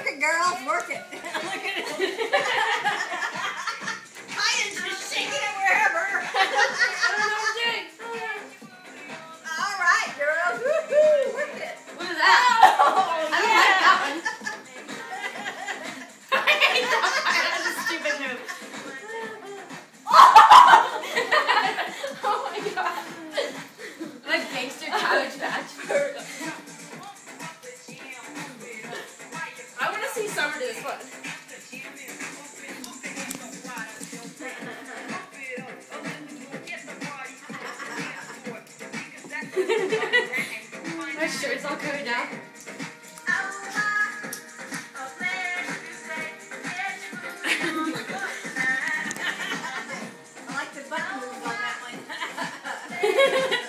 Work it, girls. Work it. Look at it. summer to this one. My shirt's all coming down. I like the button move on that one.